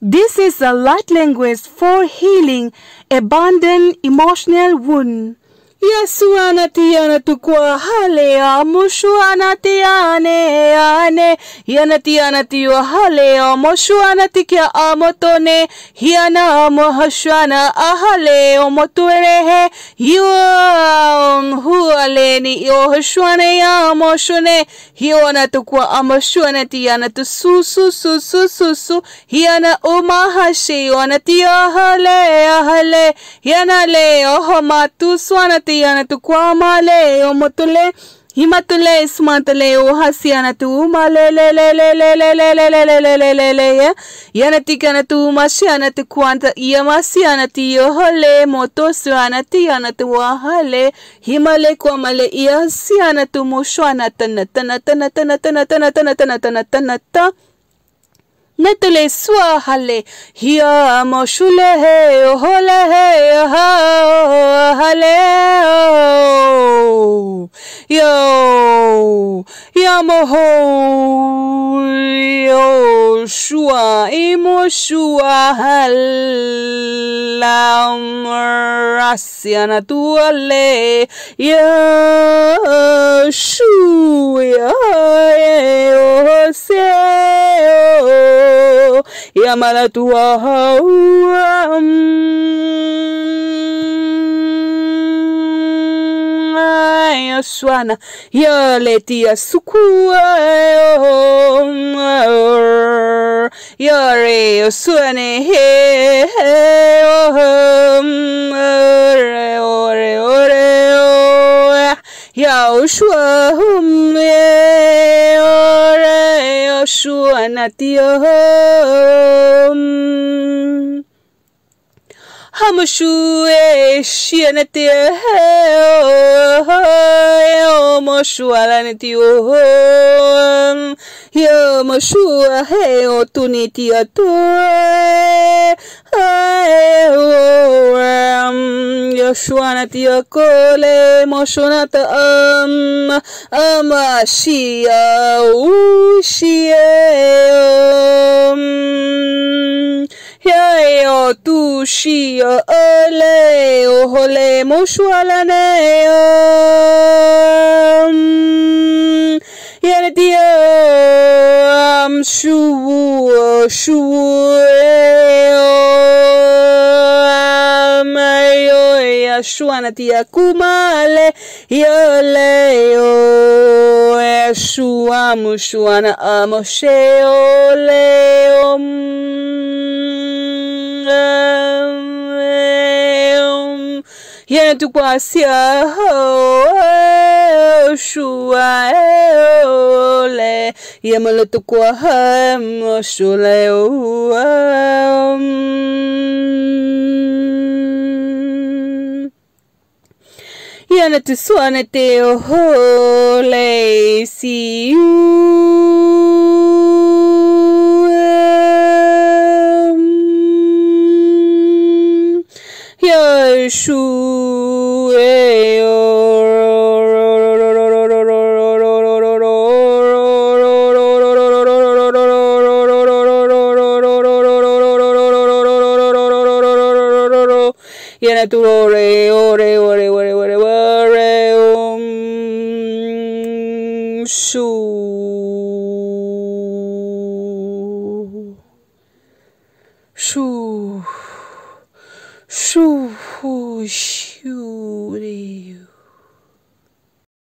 This is a light language for healing abandoned emotional wound. हले आमुशु अनति आने आने यनति अनति यो हले आमुशु अनति क्या आमतो ने हियना मोहश्वाना अहले ओमतुरे है यो हुअले नि यो हश्वाने या आमुशुने हियोना तो क्वा आमुशुने तियाना तो सु सु सु सु सु सु हियाना ओमाहशे योनति अहले अहले यनले himatule smatule o hasiana tu male le le le le le le le le le le le le le ya yana tikana tu masiana tu kwanta iya masiana ti yo hole moto suana ti ana tu wahale himale kwamale iya siana tu mushwana tana tana tana tana tana tana Netule swahale, hia moshulehe, oholehe, haleo, yo, yamoho, yoshua, imoshua, halamrasiana tuale, yoshua, حملت وهو أم Yoswana, yo leti yasukua yo um, um, yo yoswane he um, yo re re re yo oh, yoshua hum. Hamashuanatiyom. Hamashueshianatiyom. Moshualanatiyom. Yomoshua heo tunitiyato. Ayo. Yoshua natia kole am Amashia ushie Yayo tu shia ole ohole moshwalane um. Yanatia am um, shu shu um. Yeshua natia kumale yoleo Yeshua mushuana amoshe oleom yetu kwasia Yeshua ole. Yemeletu kwa hamoshuleo Suonate, suonate, oh, holy, see you. Yeshua. Yana tu ore ore ore ore ore ore shoo, shoo, shoo, shoo, shoo,